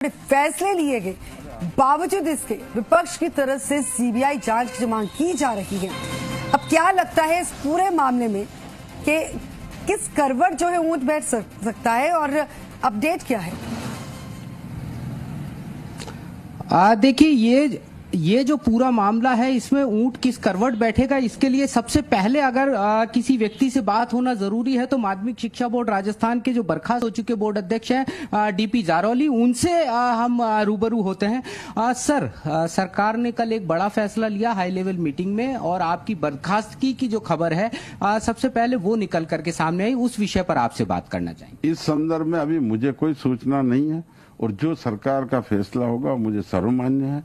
फैसले लिए गए। बावजूद इसके, विपक्ष की तरफ़ से सीबीआई जाँच की मांग की जा रही है। अब क्या लगता है इस पूरे मामले में कि किस करवट जो है ऊँट बैठ सकता है और अपडेट क्या है? देखिए, ये ये जो पूरा मामला है इसमें ऊँट किस करवट बैठेगा इसके लिए सबसे पहले अगर आ, किसी व्यक्ति से बात होना ज़रूरी है तो माध्यमिक शिक्षा बोर्ड राजस्थान के जो बर्खास्त हो चुके बोर्ड अध्यक्ष हैं डीपी जारौली उनसे आ, हम रूबरू होते हैं। आ, सर आ, सरकार ने कल एक बड़ा फैसला लिया हाई लेवल मीटिंग में और आपकी बर्खास्तगी की जो खबर है आ, सबसे पहले वो निकल करके सामने आई उस विषय पर आपसे बात करना चाहेंगे। इस संदर्भ में अभी मुझे कोई सूचना नहीं है और जो सरकार का फैसला होगा मुझे सर्वमान्य है।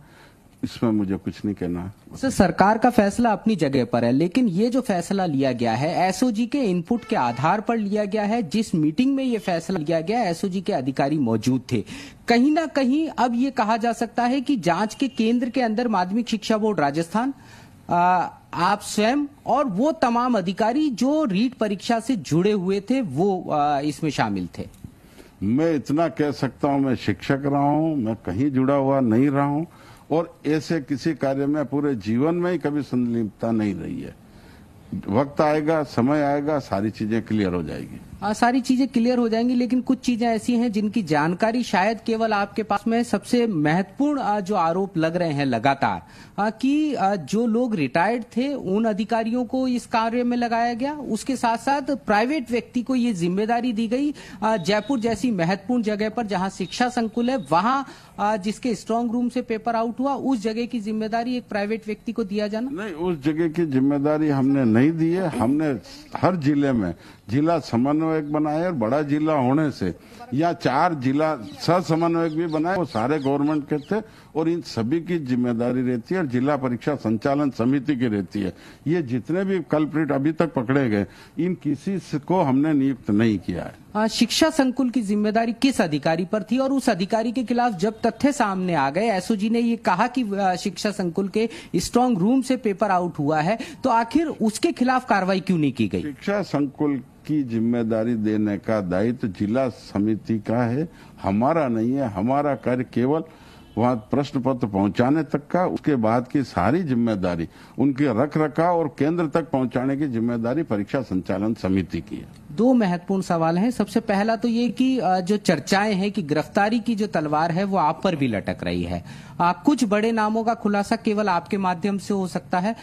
इसमें मुझे कुछ नहीं कहना। सर सरकार का फैसला अपनी जगह पर है लेकिन ये जो फैसला लिया गया है एसओजी के इनपुट के आधार पर लिया गया है। जिस मीटिंग में ये फैसला लिया गया एसओजी के अधिकारी मौजूद थे। कहीं ना कहीं अब ये कहा जा सकता है कि जाँच के केंद्र के अंदर माध्यमिक शिक्षा बोर्ड राजस्थान आ, आप स्वयं और वो तमाम अधिकारी जो रीट परीक्षा से जुड़े हुए थे वो आ, इसमें शामिल थे। मैं इतना कह सकता हूँ मैं शिक्षक रहा हूँ मैं कहीं जुड़ा हुआ नहीं रहा हूँ। और ऐसे किसी कार्य में पूरे जीवन में ही कभी संलिप्तता नहीं रही है। वक्त आएगा, समय आएगा, सारी चीज़ें क्लियर हो जाएगी। आ, सारी चीज़ें क्लियर हो जाएँगी लेकिन कुछ चीज़ें ऐसी हैं जिनकी जानकारी शायद केवल आपके पास में सबसे महत्वपूर्ण जो आरोप लग रहे हैं लगातार। कि जो लोग रिटायर्ड थे उन अधिकारियों को इस कार्य में लगाया गया। उसके साथ साथ प्राइवेट व्यक्ति को ये ज़िम्मेदारी दी गई जयपुर जैसी महत्वपूर्ण जगह पर जहाँ शिक्षा संकुल है वहाँ जिसके स्ट्रांग रूम से पेपर आउट हुआ उस जगह की ज़िम्मेदारी एक प्राइवेट व्यक्ति को दिया जाना। नहीं उस जगह की ज़िम्मेदारी हमने नहीं दी है। हमने हर ज़िले में जिला समन्वयक बनाए और बड़ा जिला होने से या चार जिला सह समन्वयक भी बनाए वो सारे गवर्नमेंट के थे और इन सभी की ज़िम्मेदारी रहती है और जिला परीक्षा संचालन समिति की रहती है। ये जितने भी कल्प्रिट अभी तक पकड़े गए इन किसी को हमने नियुक्त नहीं किया है। शिक्षा संकुल की ज़िम्मेदारी किस अधिकारी पर थी और उस अधिकारी के खिलाफ जब तथ्य सामने आ गए एसओजी ने ये कहा कि शिक्षा संकुल के स्ट्रांग रूम से पेपर आउट हुआ है तो आखिर उसके खिलाफ कार्रवाई क्यों नहीं की गई? शिक्षा संकुल की ज़िम्मेदारी देने का दायित्व जिला समिति का है हमारा नहीं है हमारा कार्य केवल वहाँ प्रश्न पत्र पहुँचाने तक का उसके बाद की सारी ज़िम्मेदारी उनके रख रखाव और केंद्र तक पहुँचाने की ज़िम्मेदारी परीक्षा संचालन समिति की है। दो महत्वपूर्ण सवाल हैं। सबसे पहला तो ये कि जो चर्चाएँ हैं कि गिरफ्तारी की जो तलवार है वो आप पर भी लटक रही है। आ, कुछ बड़े नामों का खुलासा केवल आपके माध्यम से हो सकता है।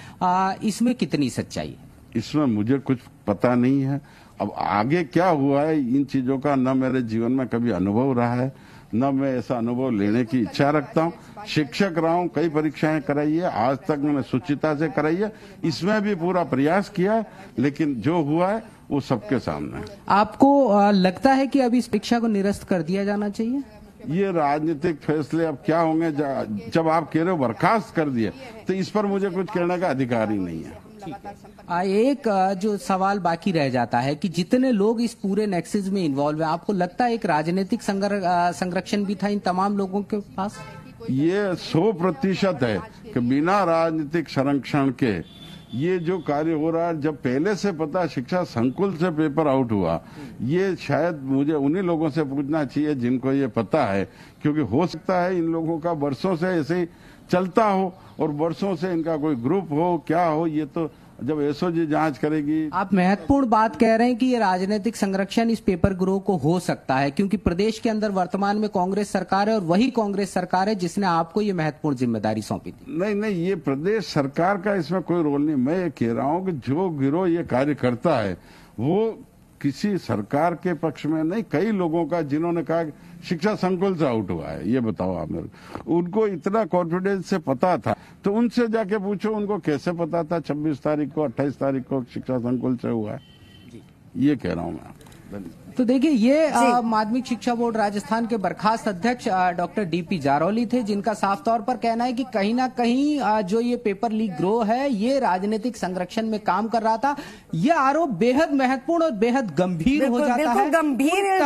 इसमें कितनी सच्चाई है? इसमें मुझे कुछ पता नहीं है। अब आगे क्या हुआ है? इन चीज़ों का न मेरे जीवन में कभी अनुभव रहा है न मैं ऐसा अनुभव लेने की इच्छा रखता हूँ। शिक्षक रहा हूँ कई परीक्षाएँ कराई है आज तक मैंने सुचिता से कराई है इसमें भी पूरा प्रयास किया है लेकिन जो हुआ है वो सबके सामने आपको लगता है कि अभी इस परीक्षा को निरस्त कर दिया जाना चाहिए? ये राजनीतिक फैसले अब क्या होंगे? जब आप कह रहे हो बर्खास्त कर दिए तो इस पर मुझे कुछ कहने का अधिकार ही नहीं है। एक जो सवाल बाकी रह जाता है कि जितने लोग इस पूरे नेक्सिस में इन्वॉल्व है आपको लगता है एक राजनीतिक संरक्षण भी था इन तमाम लोगों के पास? ये सौ प्रतिशत है कि बिना राजनीतिक संरक्षण के ये जो कार्य हो रहा है, जब पहले से पता शिक्षा संकुल से पेपर आउट हुआ, ये शायद मुझे उन्हीं लोगों से पूछना चाहिए जिनको ये पता है, क्योंकि हो सकता है इन लोगों का वर्षों से ऐसे ही चलता हो और वर्षों से इनका कोई ग्रुप हो, क्या हो, ये तो जब एसओजी जाँच करेगी। आप महत्वपूर्ण बात कह रहे हैं कि ये राजनीतिक संरक्षण इस पेपर ग्रोह को हो सकता है क्योंकि प्रदेश के अंदर वर्तमान में कांग्रेस सरकार है और वही कांग्रेस सरकार है जिसने आपको ये महत्वपूर्ण ज़िम्मेदारी सौंपी थी। नहीं नहीं ये प्रदेश सरकार का इसमें कोई रोल नहीं। मैं ये कह रहा हूँ कि जो गिरोह ये कार्य करता है वो किसी सरकार के पक्ष में नहीं कई लोगों का जिन्होंने कहा शिक्षा संकुल से आउट हुआ है ये बताओ आप मेरे उनको इतना कॉन्फिडेंस से पता था। तो उनसे जाके पूछो उनको कैसे पता था 26 तारीख को 28 तारीख को शिक्षा संकुल से हुआ है? ये कह रहा हूँ मैं। तो देखिए ये माध्यमिक शिक्षा बोर्ड राजस्थान के बर्खास्त अध्यक्ष डॉक्टर डीपी जारौली थे जिनका साफ़ तौर पर कहना है कि कहीं ना कहीं जो ये पेपर लीक ग्रोह है ये राजनीतिक संरक्षण में काम कर रहा था। यह आरोप बेहद महत्वपूर्ण और बेहद गंभीर हो जाता है। गंभीर